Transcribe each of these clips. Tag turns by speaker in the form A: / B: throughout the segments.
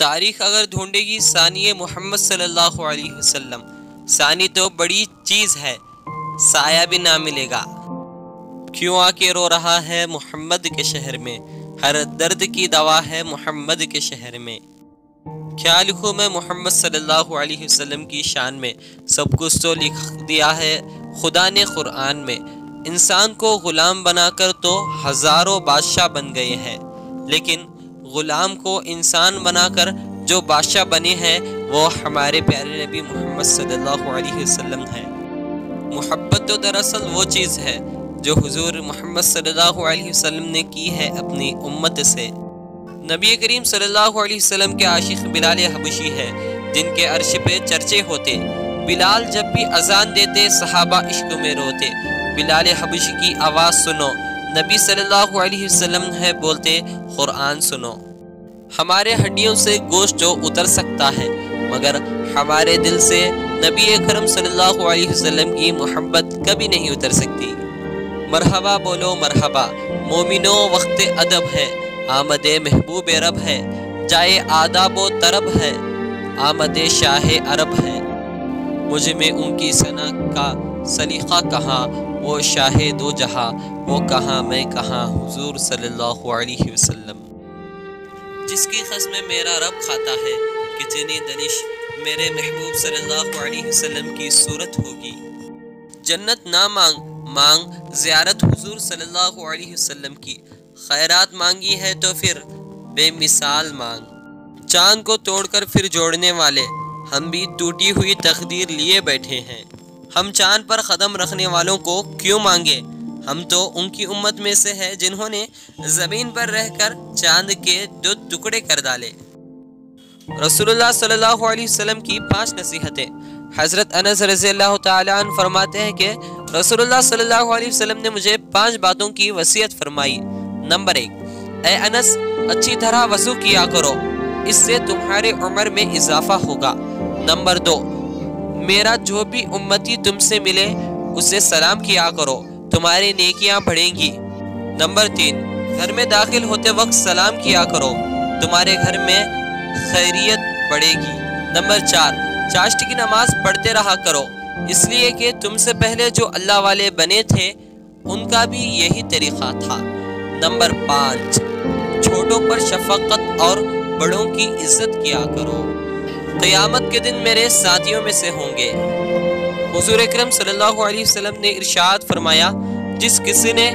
A: तारीख अगर ढूंढेगी सानी मोहम्मद सल्लल्लाहु अलैहि वसल्लम। सानी तो बड़ी चीज़ है, साया भी ना मिलेगा। क्यों आके रो रहा है मोहम्मद के शहर में? हर दर्द की दवा है मोहम्मद के शहर में। क्या लिखूँ मैं मोहम्मद सल्लल्लाहु अलैहि वसल्लम की शान में? सब कुछ तो लिख दिया है खुदा ने कुरान में। इंसान को ग़ुलाम बनाकर तो हज़ारों बादशाह बन गए हैं। लेकिन ग़ुलाम को इंसान बनाकर जो बादशाह बने हैं, वो हमारे प्यारे नबी मोहम्मद सल्लल्लाहु अलैहि वसल्लम है। मोहब्बत तो दरअसल वो चीज़ है जो हुजूर मोहम्मद सल्लल्लाहु अलैहि वसल्लम ने की है अपनी उम्मत से। नबी करीम सल्लल्लाहु अलैहि वसल्लम के आशिक बिलाल हबशी है, जिनके अरश पे चर्चे होते। बिलाल जब भी अजान देते, सहाबा इश्क में रोते। बिलाल हबशी की आवाज़ सुनो। नबी सल्लल्लाहु अलैहि वसल्लम है, बोलते कुरान सुनो। हमारे हड्डियों से गोश्त जो उतर सकता है, मगर हमारे दिल से नबी करम सल्लल्लाहु अलैहि वसल्लम की मोहब्बत कभी नहीं उतर सकती। मरहबा बोलो मरहबा, मोमिनो वक्त अदब है, आमद महबूब रब है, जाए आदाब तरब है, आमद शाह अरब है। मुझमें उनकी सना का सलीक़ा कहाँ, वो शाह दो जहाँ, वो कहाँ मैं कहाँ, हुजूर सल्लल्लाहु अलैहि वसल्लम। जिसकी खस्म मेरा रब खाता है कितनी दनिश मेरे महबूब सल्लल्लाहु अलैहि वसल्लम की सूरत होगी। जन्नत ना मांग मांग ज़ियारत हुजूर सल्लल्लाहु अलैहि वसल्लम की। खैरात मांगी है तो फिर बेमिसाल मांग। चाँद को तोड़कर फिर जोड़ने वाले, हम भी टूटी हुई तकदीर लिए बैठे हैं। हम चाँद पर कदम रखने वालों को क्यों मांगे? हम तो उनकी उम्मत में से है जिन्होंने ज़मीन पर रहकर चाँद के दो टुकड़े कर डाले। वसल्लम की पाँच नसीहतें। हज़रत अनस रज़ी अल्लाह तआला फरमाते हैं कि रसूलुल्लाह ने मुझे पाँच बातों की वसीयत फरमाई। नंबर एक, ए अनस, अच्छी तरह वज़ू किया करो। इससे तुम्हारे उम्र में इजाफा होगा। नंबर दो, मेरा जो भी उम्मती तुमसे मिले, उसे सलाम किया करो। तुम्हारी नेकियाँ बढ़ेंगी। नंबर तीन, घर में दाखिल होते वक्त सलाम किया करो। तुम्हारे घर में खैरियत बढ़ेगी। नंबर चार चाश्त की नमाज़ पढ़ते रहा करो। इसलिए कि तुमसे पहले जो अल्लाह वाले बने थे, उनका भी यही तरीक़ा था। नंबर पाँच, छोटों पर शफकत और बड़ों की इज़्ज़त किया करो। क़यामत के दिन मेरे साथियों में से होंगे। हुजूर अकरम सल्लल्लाहु ने इरशाद फरमाया, जिस किसी ने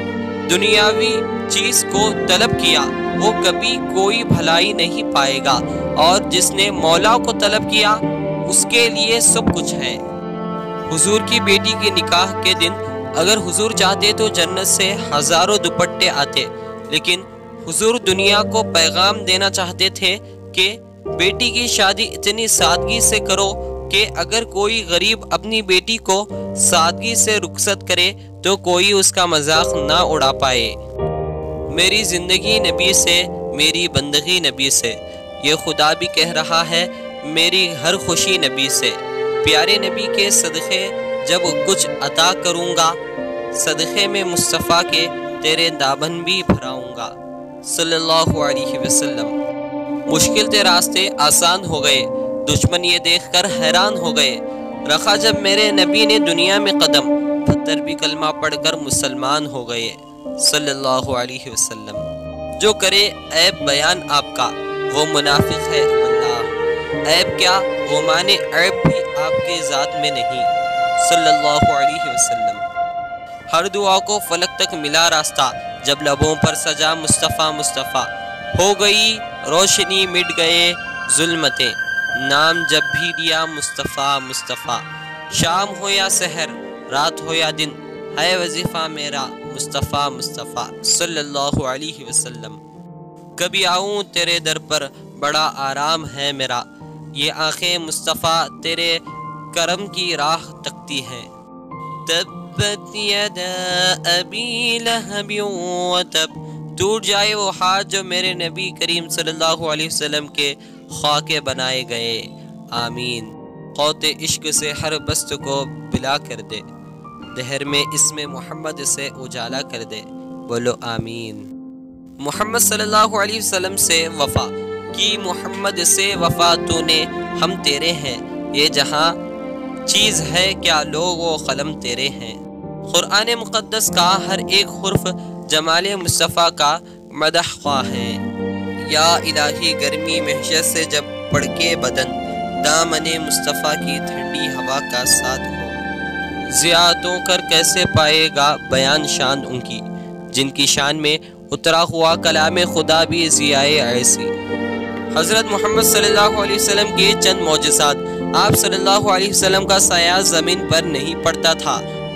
A: दुनियावी चीज़ को तलब किया, वो कभी कोई भलाई नहीं पाएगा। और जिसने मौला को तलब किया, उसके लिए सब कुछ है। हुजूर की बेटी के निकाह के दिन, अगर हुजूर चाहते तो जन्नत से हज़ारों दुपट्टे आते। लेकिन हुजूर दुनिया को पैगाम देना चाहते थे कि, बेटी की शादी इतनी सादगी से करो कि अगर कोई गरीब अपनी बेटी को सादगी से रुखसत करे तो कोई उसका मज़ाक ना उड़ा पाए। मेरी ज़िंदगी नबी से, मेरी बंदगी नबी से। ये खुदा भी कह रहा है, मेरी हर खुशी नबी से। प्यारे नबी के सदक़े जब कुछ अता करूँगा, सदक़े में मुस्तफ़ा के तेरे दाबन भी भराऊँगा। सल्लल्लाहु अलैहि वसल्लम। मुश्किल के रास्ते आसान हो गए दुश्मन ये देखकर हैरान हो गए। रखा जब मेरे नबी ने दुनिया में कदम पत्थर भी कलमा पढ़कर मुसलमान हो गए, सल्लल्लाहु अलैहि वसल्लम। जो करे, ऐब बयान आपका, वो मुनाफिक है अल्लाह। ऐब क्या, वो माने ऐब भी आपके ज़ात में नहीं, सल्लल्लाहु अलैहि वसल्लम। हर दुआ को फलक तक मिला रास्ता, जब लबों पर सजा मुस्तफ़ा मुस्तफ़ा। हो गई, रोशनी मिट गए जुल्मतें। नाम जब भी दिया मुस्तफ़ा मुस्तफ़ा। शाम हो या सहर, रात हो या दिन, है वजीफ़ा मेरा, मुस्तफ़ा मुस्तफ़ा, सल्लल्लाहु अलैहि वसल्लम। कभी आऊँ तेरे दर पर, बड़ा आराम है मेरा। ये आँखें मुस्तफ़ा तेरे करम की राह तकती हैं। तब्बत अबी तब टूट जाए वो हाथ जो मेरे नबी करीम सल्लल्लाहु अलैहि वसल्लम के खाके बनाए गए। आमीन। कौत इश्क से हर बस्त को बिला कर दे। दहर में इसमें मोहम्मद से उजाला कर दे। बोलो आमीन। मोहम्मद सल्लल्लाहु अलैहि वसल्लम से वफ़ा। कि मोहम्मद से वफा तूने हम तेरे हैं। ये जहाँ चीज़ है, क्या लोग वो कलम तेरे हैं। कुरान मुक़दस का हर एक हुर्फ जमाल मुस्तफ़ा का मदह ख्वा है। या इलाही गर्मी महशत से जब पड़के बदन, दामन मुस्तफ़ा की ठंडी हवा का साथ हो। ज़ियातों कर कैसे पाएगा बयान शान उनकी, जिनकी शान में उतरा हुआ कलाम खुदा भी ज़ियाए ऐसी। हज़रत मोहम्मद सल्लल्लाहु अलैहि वसल्लम के चंद मोजात आप सल्लल्लाहु अलैहि वसल्लम का साया ज़मीन पर नहीं पड़ता था।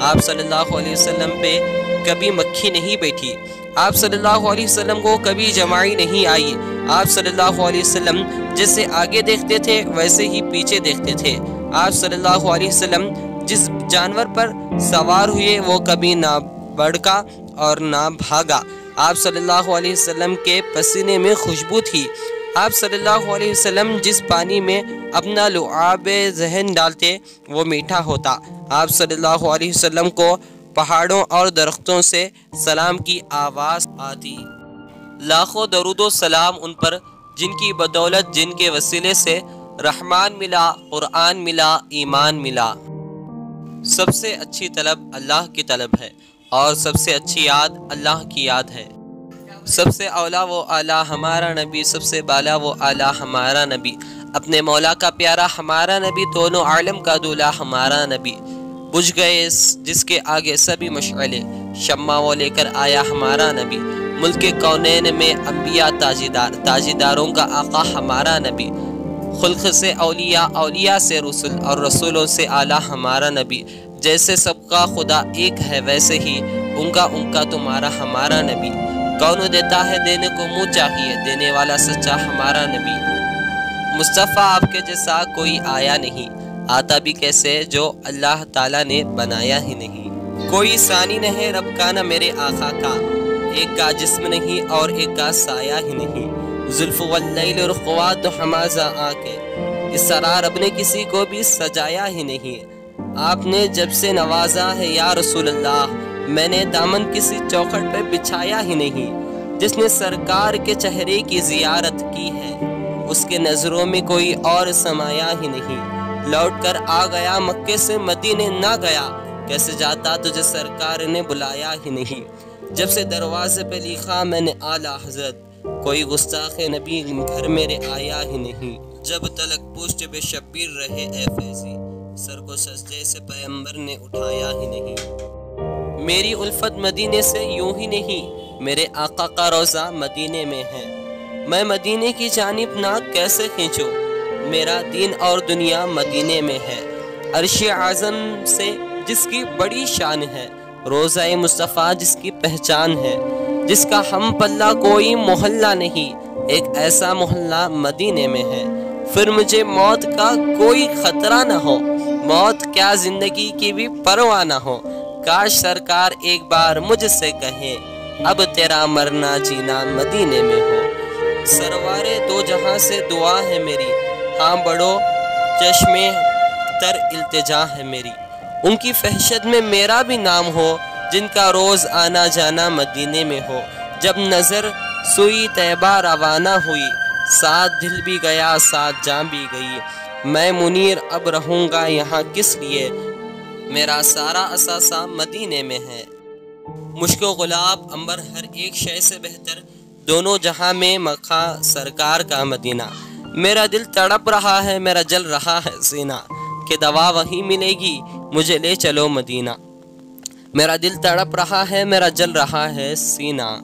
A: आप सल्लल्लाहु अलैहि वसल्लम पे कभी मक्खी नहीं बैठी। आप सल्लल्लाहु अलैहि वसल्लम को कभी जमाई नहीं आई। आप सल्लल्लाहु अलैहि वसल्लम जैसे आगे देखते थे, वैसे ही पीछे देखते थे। आप सल्लल्लाहु अलैहि वसल्लम जिस जानवर पर सवार हुए, वो कभी ना बढ़का और ना भागा। आप सल्लल्लाहु अलैहि वसल्लम के पसीने में खुशबू थी। आप सल्लल्लाहु अलैहि वसल्लम जिस पानी में अपना लुआब जहन डालते, वो मीठा होता। आप सल्लल्लाहु अलैहि वसल्लम को पहाड़ों और दरख्तों से सलाम की आवाज़ आती। लाखों दरुदो सलाम उन पर, जिनकी बदौलत जिनके वसीले से रहमान मिला कुरान मिला, ईमान मिला। सबसे अच्छी तलब अल्लाह की तलब है, और सबसे अच्छी याद अल्लाह की याद है। सबसे अला वो आला हमारा नबी, सबसे बाला वो आला हमारा नबी। अपने मौला का प्यारा हमारा नबी, दोनों आलम का दूल्हा हमारा नबी। बुझ गए जिसके आगे सभी मशगले शम्मा वो लेकर आया हमारा नबी। मुल्क कौनैन में अम्बिया ताजीदार। ताजीदारों का आका हमारा नबी। खुल्क से अलिया अलिया से रसुल और रसूलों से आला हमारा नबी। जैसे सबका खुदा एक है, वैसे ही उनका उनका तुम्हारा हमारा नबी। कौन देता है देने को मुँह चाहिए, देने वाला सच्चा हमारा नबी। मुस्तफ़ा आपके जैसा कोई आया नहीं। आता भी कैसे जो अल्लाह ताला ने बनाया ही नहीं। कोई सानी नहीं, रब का न मेरे आका का। एक का जिस्म नहीं और एक का साया ही नहीं। हमाजा आके। इस रब ने किसी को भी सजाया ही नहीं। आपने जब से नवाजा है, या रसूल अल्लाह मैंने दामन किसी चौखट पे बिछाया ही नहीं। जिसने सरकार के चेहरे की जियारत की है, उसके नज़रों में कोई और समाया ही नहीं। लौट कर आ गया, मक्के से मदीने ना गया। कैसे जाता तुझे सरकार ने बुलाया ही नहीं। जब से दरवाजे पे लिखा, मैंने आला हज़रत। कोई गुस्ताख नबी घर मेरे आया ही नहीं। जब तलक पुष्ट बेशब्बीर रहे ए फैजी, सर को सजदे से पैम्बर ने उठाया ही नहीं। मेरी उल्फत मदीने से यूँ ही नहीं, मेरे आका का रोज़ा मदीने में है। मैं मदीने की जानब ना कैसे खींचूं? मेरा दीन और दुनिया मदीने में है। अरश आज़म से जिसकी बड़ी शान है रोज़ा मुस्तफ़ा जिसकी पहचान है, जिसका हम पल्ला कोई मोहल्ला नहीं, एक ऐसा मोहल्ला मदीने में है। फिर मुझे मौत का कोई खतरा ना हो, मौत क्या ज़िंदगी की भी परवाह न हो। काश सरकार एक बार मुझसे कहे, अब तेरा मरना जीना मदीने में हो। सरवारे दो जहाँ से दुआ है मेरी हाँ बड़ो, चश्मे तर इल्तजा है मेरी। उनकी फहशत में मेरा भी नाम हो, जिनका रोज़ आना जाना मदीने में हो। जब नज़र सुई तैबा रवाना हुई, साथ दिल भी गया, साथ जान भी गई। मैं मुनीर, अब रहूँगा यहाँ किस लिए? मेरा सारा असासा मदीने में है। मुश्को गुलाब, अंबर, हर एक शय से बेहतर। दोनों जहाँ में मखा सरकार का मदीना। मेरा दिल तड़प रहा है, मेरा जल रहा है सीना। के दवा वहीं मिलेगी, मुझे ले चलो मदीना। मेरा दिल तड़प रहा है, मेरा जल रहा है सीना।